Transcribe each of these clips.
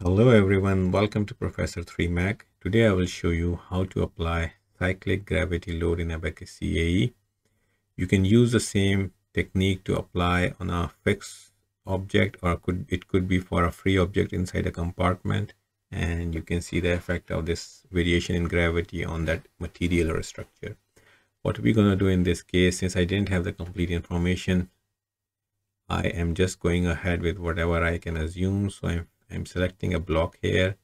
Hello everyone, welcome to Professor 3MEC. Today I will show you how to apply cyclic gravity load in Abaqus CAE. You can use the same technique to apply on a fixed object or could it could be for a free object inside a compartment and you can see the effect of this variation in gravity on that material or structure. What we're going to do in this case, since I didn't have the complete information, I am just going ahead with whatever I can assume. So I'm, I'm selecting a block here,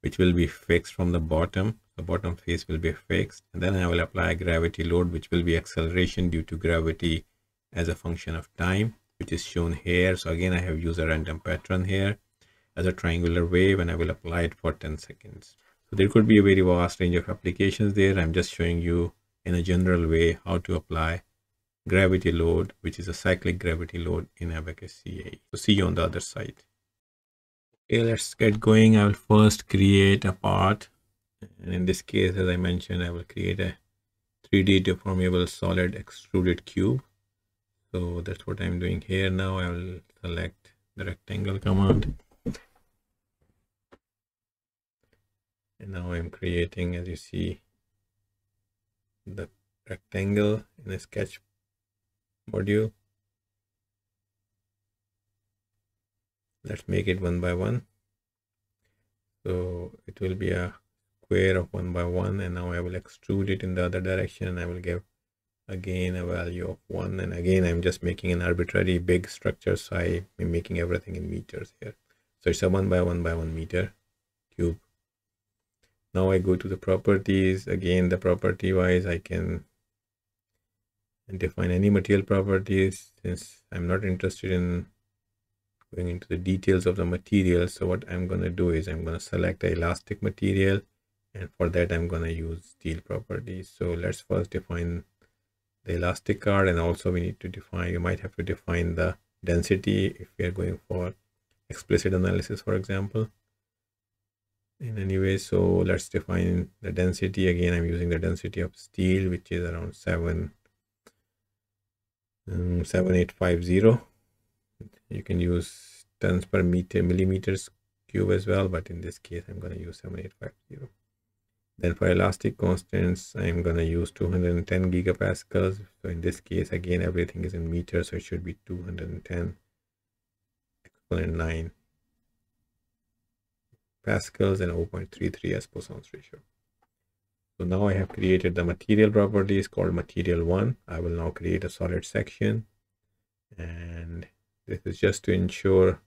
which will be fixed from the bottom. The bottom face will be fixed. And then I will apply a gravity load, which will be acceleration due to gravity as a function of time, which is shown here. So again, I have used a random pattern here as a triangular wave and I will apply it for 10 seconds. So there could be a very vast range of applications there. I'm just showing you in a general way how to apply gravity load, which is a cyclic gravity load in Abaqus CAE. So see you on the other side. Okay, let's get going. I will first create a part. And in this case, as I mentioned, I will create a 3D deformable solid extruded cube. So that's what I'm doing here now. I will select the rectangle command and now I'm creating as you see the rectangle in a sketch module let's make it one by one. So it will be a square of one by one and now I will extrude it in the other direction and I will give again a value of one. And again I'm just making an arbitrary big structure so I am making everything in meters here. So it's a one by one by one meter cube now I go to the properties. Again the property wise I can define any material properties since I'm not interested in going into the details of the material. So what I'm going to do is I'm going to select the elastic material and for that I'm going to use steel properties. So let's first define the elastic card and also we need to define you might have to define the density if we are going for explicit analysis for example in any way so let's define the density. Again i'm using the density of steel which is around 7 um, 7850 you can use tons per meter millimeters cube as well but in this case i'm going to use 7850 then for elastic constants i'm going to use 210 gigapascals. So in this case again everything is in meters so it should be 210 exponent 9 pascals and 0.33 as Poisson's ratio. So now I have created the material properties called material 1. I will now create a solid section and this is just to ensure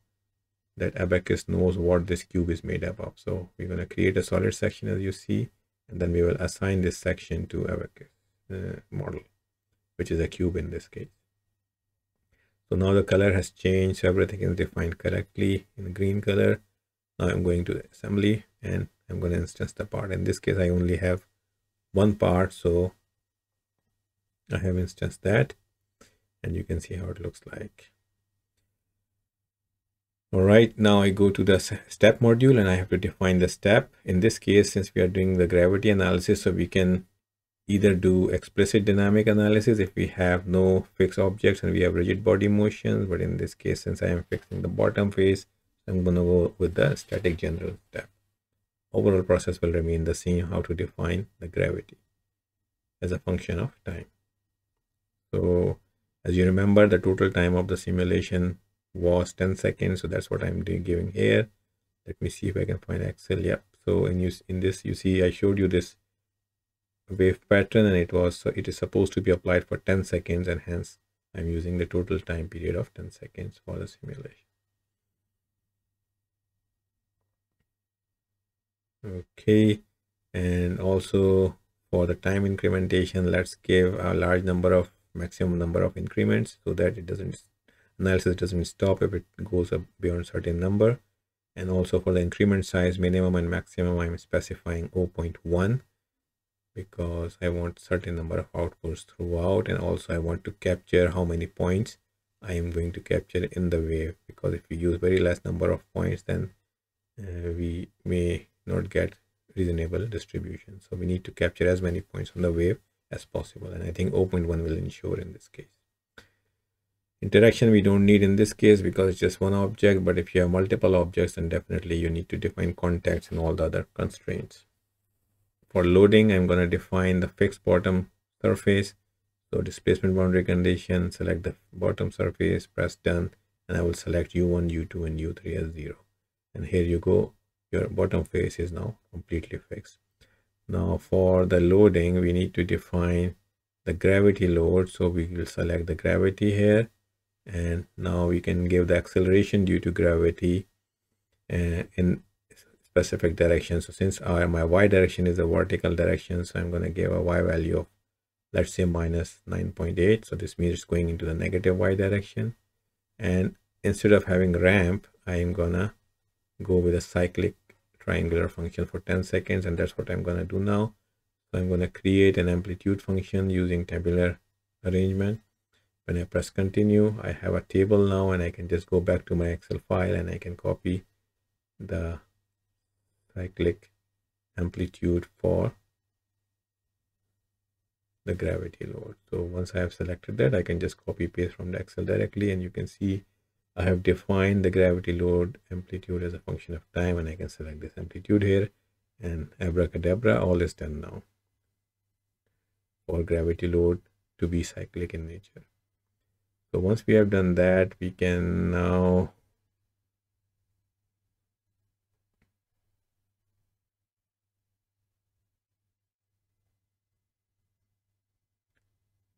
that Abaqus knows what this cube is made up of. So we're going to create a solid section as you see and then we will assign this section to Abaqus uh, model which is a cube in this case. So now the color has changed so everything is defined correctly in green color now i'm going to the assembly and i'm going to instance the part. In this case i only have one part so i have instanced that. And you can see how it looks like. All right now i go to the step module and i have to define the step. In this case since we are doing the gravity analysis so we can either do explicit dynamic analysis if we have no fixed objects and we have rigid body motions. But in this case since i am fixing the bottom face I'm going to go with the static general step. Overall process will remain the same, how to define the gravity as a function of time. So as you remember, the total time of the simulation was 10 seconds. So that's what I'm doing, giving here. Let me see if I can find Excel. Yep. So in, you, in this, you see, I showed you this wave pattern and it was, so it is supposed to be applied for 10 seconds and hence I'm using the total time period of 10 seconds for the simulation. Okay. And also for the time incrementation let's give a large number of maximum number of increments so that it doesn't analysis doesn't stop if it goes up beyond certain number. And also for the increment size minimum and maximum i'm specifying 0.1 because i want certain number of outputs throughout. And also i want to capture how many points i am going to capture in the wave because if we use very less number of points then uh, we may not get reasonable distribution. So we need to capture as many points on the wave as possible. And I think 0.1 will ensure in this case. interaction we don't need in this case because it's just one object but if you have multiple objects then definitely you need to define contacts and all the other constraints for loading i'm going to define the fixed bottom surface so displacement boundary condition select the bottom surface press done and i will select u1 u2 and u3 as 0 and here you go your bottom face is now completely fixed. Now for the loading we need to define the gravity load. So we will select the gravity here. And now we can give the acceleration due to gravity uh, in specific direction. So since I, my y direction is the vertical direction so i'm going to give a y value of let's say minus 9.8 so this means it's going into the negative y direction. And instead of having ramp i am gonna go with a cyclic triangular function for 10 seconds and that's what i'm gonna do now so i'm gonna create an amplitude function using tabular arrangement when I press continue, I have a table now and I can just go back to my Excel file and I can copy the cyclic amplitude for the gravity load. So once I have selected that, I can just copy paste from the Excel directly and you can see I have defined the gravity load amplitude as a function of time and I can select this amplitude here. And abracadabra, all is done now. For gravity load to be cyclic in nature. So once we have done that we can now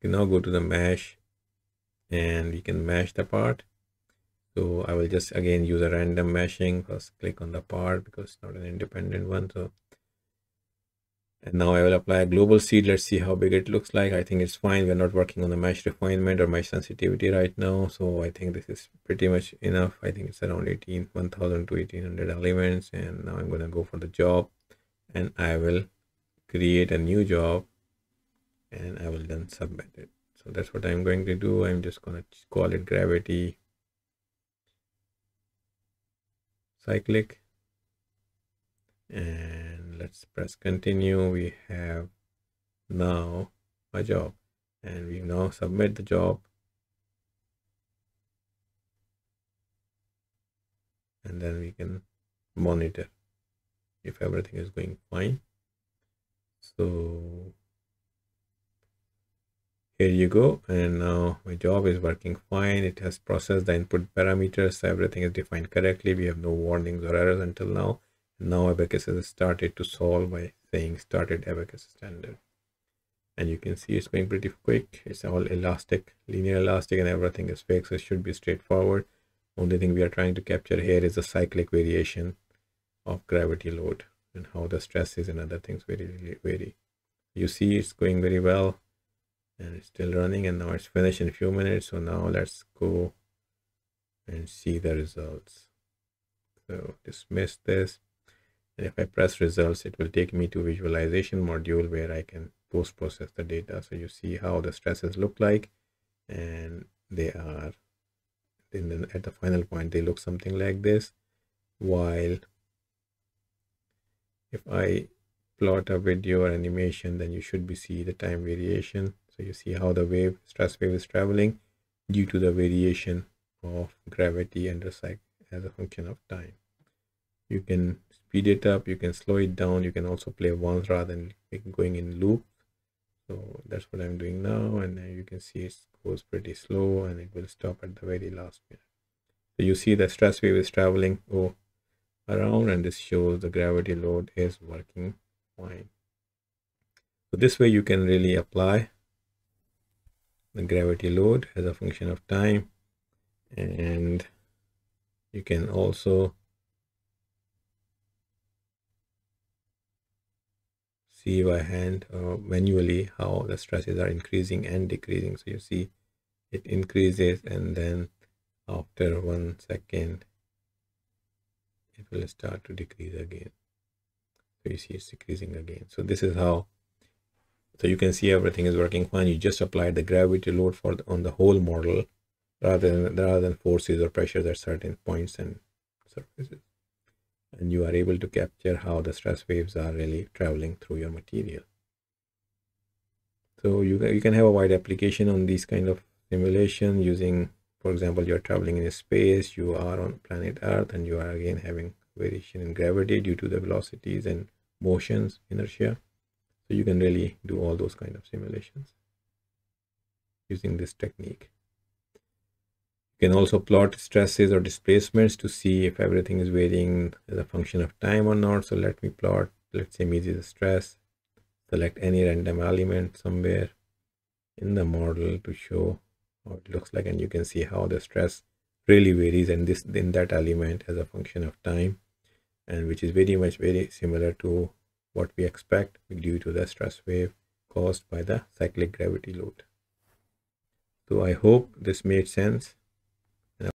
can now go to the mesh and we can mesh the part so i will just again use a random meshing first click on the part because it's not an independent one so and now I will apply a global seed. Let's see how big it looks like. I think it's fine. We're not working on the mesh refinement or mesh sensitivity right now. So I think this is pretty much enough. I think it's around 18, 1000 to 1800 elements. And now I'm going to go for the job and I will create a new job and I will then submit it. So that's what I'm going to do. I'm just going to call it gravity cyclic and let's press continue. We have now a job. And we now submit the job. And then we can monitor if everything is going fine. So here you go. And now my job is working fine. It has processed the input parameters. So everything is defined correctly. We have no warnings or errors until now. Now Abaqus has started to solve by saying started Abaqus standard. And you can see it's going pretty quick. It's all elastic linear elastic and everything is fixed. It should be straightforward. Only thing we are trying to capture here is the cyclic variation of gravity load and how the stresses and other things vary vary. You see it's going very well and it's still running and now it's finished in a few minutes so now let's go and see the results so dismiss this and if I press results, it will take me to visualization module where I can post process the data. So you see how the stresses look like and they are in the, at the final point, they look something like this. While if I plot a video or animation, then you should be see the time variation. So you see how the wave, stress wave is traveling due to the variation of gravity and the cycle as a function of time. You can speed it up you can slow it down you can also play once rather than going in loop so that's what i'm doing now and you can see it goes pretty slow and it will stop at the very last minute. So you see the stress wave is traveling go around and this shows the gravity load is working fine. So this way you can really apply the gravity load as a function of time. And you can also see by hand or manually how the stresses are increasing and decreasing. So you see it increases and then after one second it will start to decrease again. So you see it's decreasing again. So this is how so you can see everything is working fine. You just applied the gravity load for the, on the whole model rather than rather than forces or pressures at certain points and surfaces. And you are able to capture how the stress waves are really traveling through your material. So you, you can have a wide application on these kind of simulation using for example you're traveling in space you are on planet earth and you are again having variation in gravity due to the velocities and motions inertia so you can really do all those kind of simulations using this technique. You can also plot stresses or displacements to see if everything is varying as a function of time or not. So let me plot let's say measure the stress select any random element somewhere in the model to show how it looks like. And you can see how the stress really varies and this in that element as a function of time and which is very much very similar to what we expect due to the stress wave caused by the cyclic gravity load. So i hope this made sense